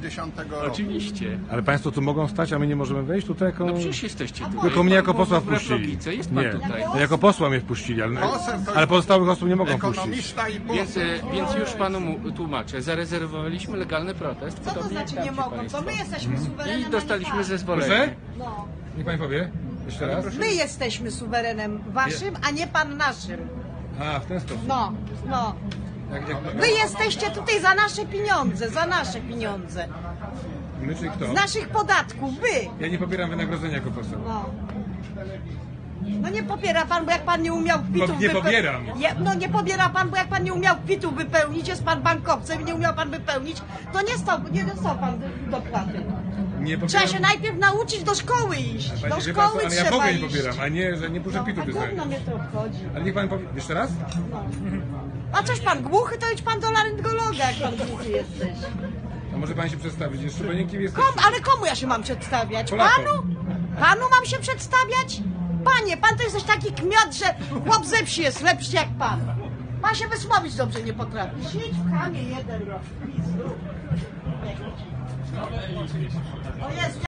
10 roku. Oczywiście. Ale państwo tu mogą stać, a my nie możemy wejść tutaj jako... No przecież jesteście tutaj. Tylko mnie jako Bo posła wpuścili. logice jest pan Nie, tutaj. no jako posła mnie wpuścili, ale, Poseł to ale pozostałych osób nie mogą wpuścić. Ekonomista i Więc, poseł. e, więc już panu mu- tłumaczę. Zarezerwowaliśmy legalny protest. Co to podobnie znaczy nie mogą? państwo. To my jesteśmy suwerenem, I dostaliśmy pan. zezwolenie. Proszę? No. Niech pani powie. Jeszcze raz. My jesteśmy suwerenem waszym, a nie pan naszym. A, w ten sposób. No, no. Wy jesteście tutaj za nasze pieniądze, za nasze pieniądze. my czy kto? Z naszych podatków, wy. Ja nie pobieram wynagrodzenia jako poseł. No. No nie popiera pan, bo jak pan nie umiał kwitów nie wype- pobieram. Je, no nie pobiera pan, bo jak pan nie umiał kwitów wypełnić, jest pan bankowcem i nie umiał pan wypełnić, to nie, stał, nie dostał pan dopłaty. Nie pobieram. Trzeba się najpierw nauczyć do szkoły iść. Pani Do wie pan co, szkoły ale ja w trzeba ogóle nie iść. pobieram, a nie, że nie puszczę No, pitu a gówno mnie to obchodzi. Ale niech pan powie. Jeszcze raz? A coś pan głuchy, to idź pan do laryngologa, jak pan głuchy jesteś. A może pani się przedstawić jeszcze, bo nie kim jesteś? Kom, ale komu ja się mam przedstawiać? Polakom. Panu? Panu mam się przedstawiać? Panie, pan to jesteś taki kmiot, że chłop ze wsi jest lepszy jak pan. Pan się wysławić dobrze nie potrafi. Siedź w kamie jeden. O jest.